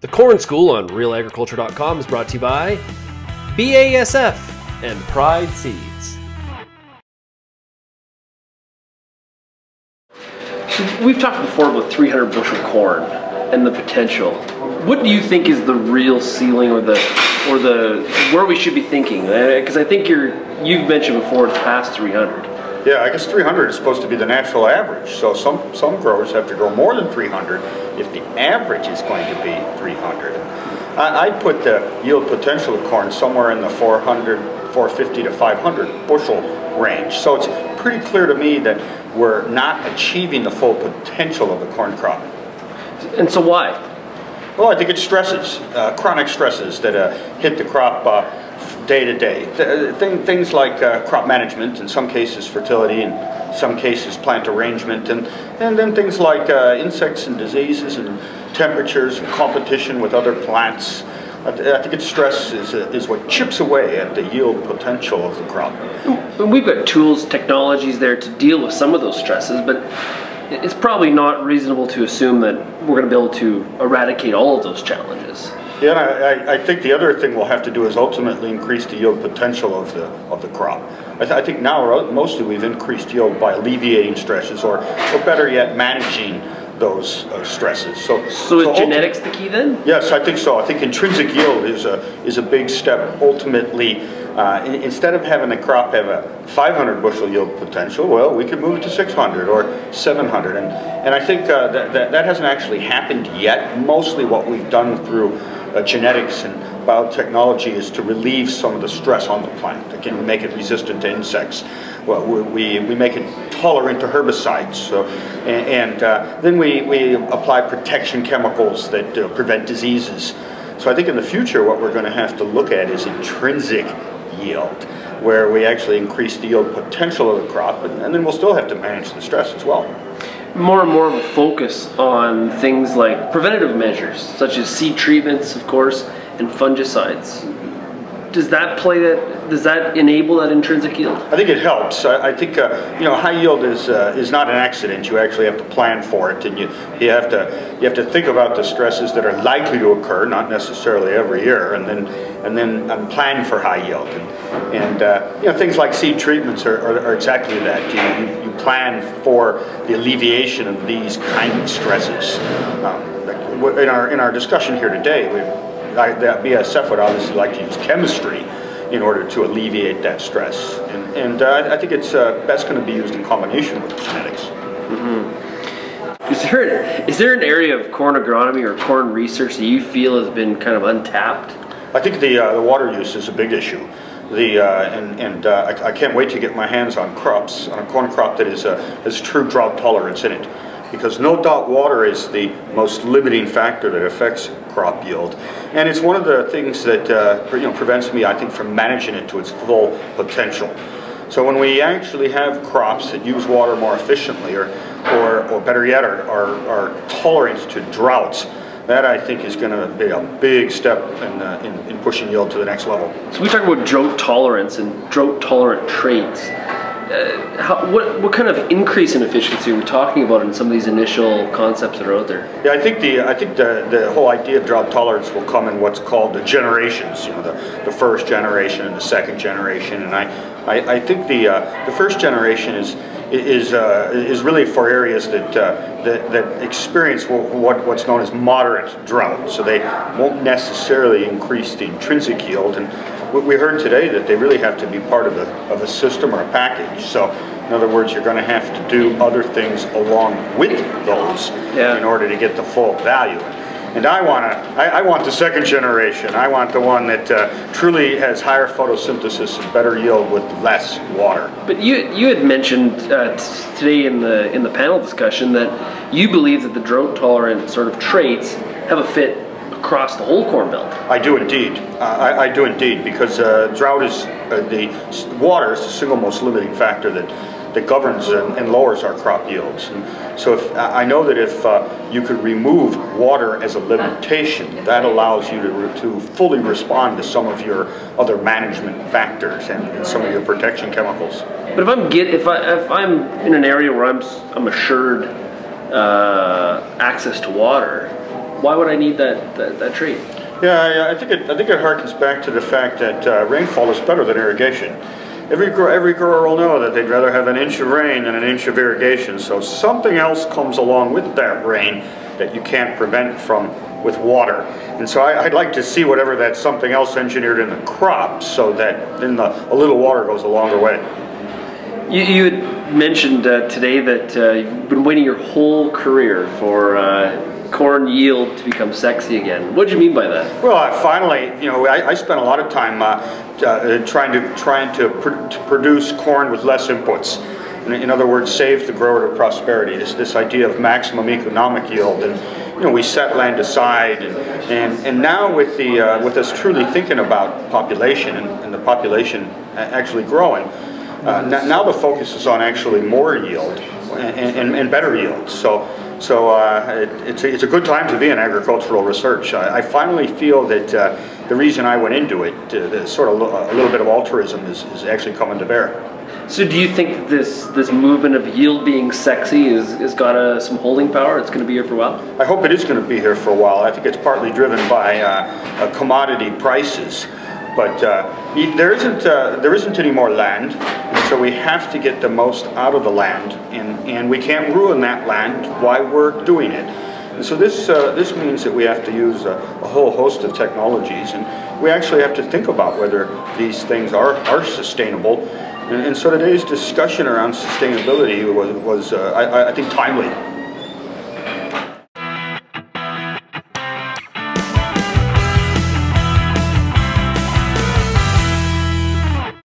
The Corn School on realagriculture.com is brought to you by BASF and Pride Seeds. We've talked before about 300 bushel corn and the potential. What do you think is the real ceiling or the or the where we should be thinking? Uh, because I think you're you've mentioned before it's past 300. Yeah, I guess 300 is supposed to be the natural average. So some, some growers have to grow more than 300 if the average is going to be 300. I, I'd put the yield potential of corn somewhere in the 400, 450 to 500 bushel range. So it's pretty clear to me that we're not achieving the full potential of the corn crop. And so why? Well, I think it's stresses, uh, chronic stresses that uh, hit the crop uh, day to day. Th things like uh, crop management, in some cases fertility, in some cases plant arrangement, and, and then things like uh, insects and diseases and temperatures and competition with other plants. I, th I think it's stress is, uh, is what chips away at the yield potential of the crop. We've got tools, technologies there to deal with some of those stresses, but it's probably not reasonable to assume that we're going to be able to eradicate all of those challenges. Yeah, I, I, think the other thing we'll have to do is ultimately increase the yield potential of the of the crop. I, th I think now mostly we've increased yield by alleviating stresses, or or better yet, managing those uh, stresses. So, so is genetics the key then? Yes, I think so. I think intrinsic yield is a is a big step. Ultimately, uh, in, instead of having the crop have a 500 bushel yield potential, well, we could move it to 600 or 700, and and I think uh, that, that that hasn't actually happened yet. Mostly, what we've done through uh, genetics and biotechnology is to relieve some of the stress on the plant. Again, we make it resistant to insects. Well, we, we make it tolerant to herbicides. So, and, and uh, then we, we apply protection chemicals that uh, prevent diseases. So I think in the future what we're going to have to look at is intrinsic yield, where we actually increase the yield potential of the crop, and, and then we'll still have to manage the stress as well more and more of a focus on things like preventative measures, such as seed treatments, of course, and fungicides. Does that play that? Does that enable that intrinsic yield? I think it helps. I, I think uh, you know high yield is uh, is not an accident. You actually have to plan for it, and you you have to you have to think about the stresses that are likely to occur, not necessarily every year, and then and then um, plan for high yield. And, and uh, you know things like seed treatments are, are, are exactly that. You, you, you, plan for the alleviation of these kind of stresses. Um, in our in our discussion here today, we I, that BASF would obviously like to use chemistry in order to alleviate that stress. And, and uh, I think it's uh, best going to be used in combination with genetics. Mm -hmm. Is there, is there an area of corn agronomy or corn research that you feel has been kind of untapped? I think the, uh, the water use is a big issue. The, uh, and and uh, I, I, can't wait to get my hands on crops, on a corn crop that is, uh, has true drought tolerance in it because no doubt water is the most limiting factor that affects crop yield. And it's one of the things that uh, you know, prevents me, I think, from managing it to its full potential. So when we actually have crops that use water more efficiently, or, or, or better yet, are, are, are tolerant to droughts, that I think is going to be a big step in, uh, in, in pushing yield to the next level. So we talk about drought tolerance and drought tolerant traits uh, how, what, what kind of increase in efficiency are we talking about in some of these initial concepts that are out there? Yeah, I think the I think the, the whole idea of drought tolerance will come in what's called the generations. You know, the, the first generation and the second generation, and I I, I think the uh, the first generation is is uh, is really for areas that uh, that, that experience what what's known as moderate drought. So they won't necessarily increase the intrinsic yield and we heard today that they really have to be part of a, of a system or a package. So in other words, you're going to have to do other things along with those yeah. in order to get the full value. And I want to, I, I, want the second generation. I want the one that uh, truly has higher photosynthesis and better yield with less water. But you, you had mentioned uh, today in the in the panel discussion that you believe that the drought tolerant sort of traits have a fit across the whole Corn Belt. I do indeed. Uh, I, I, do indeed because uh, drought is uh, the water is the single most limiting factor that that governs and, and lowers our crop yields. And so if, I know that if uh, you could remove water as a limitation, that allows you to, to fully respond to some of your other management factors and, and some of your protection chemicals. But if I'm get if I if I'm in an area where I'm I'm assured uh, access to water, Why would I need that, that, that trait? Yeah, I, I think it, I think it harkens back to the fact that uh, rainfall is better than irrigation. Every, every grower will know that they'd rather have an inch of rain than an inch of irrigation. So something else comes along with that rain that you can't prevent from with water. And so I, would like to see whatever that something else engineered in the crop so that then the, a little water goes a longer way. You, you had mentioned uh, today that uh, you've been waiting your whole career for uh, corn yield to become sexy again. What do you mean by that? Well, I finally, you know, I, I spent a lot of time uh, uh, trying to trying to, pr to, produce corn with less inputs. In, in, other words, save the grower to prosperity. This this idea of maximum economic yield, and you know, we set land aside, and and, and now with the uh, with us truly thinking about population and, and the population actually growing. Uh, now the focus is on actually more yield and, and, and better yield. So, so uh, it, it's, a, it's a good time to be in agricultural research. I, I finally feel that uh, the reason I went into it, uh, sort of a little bit of altruism, is, is actually coming to bear. So do you think this this movement of yield being sexy is, is got a, some holding power? It's going to be here for a while? I hope it is going to be here for a while. I think it's partly driven by uh, uh, commodity prices. But uh, there isn't uh, there isn't any more land, so we have to get the most out of the land, and and we can't ruin that land while we're doing it. And so this uh, this means that we have to use a, a, whole host of technologies, and we actually have to think about whether these things are are sustainable. And, and so today's discussion around sustainability was, was uh, I, I think timely.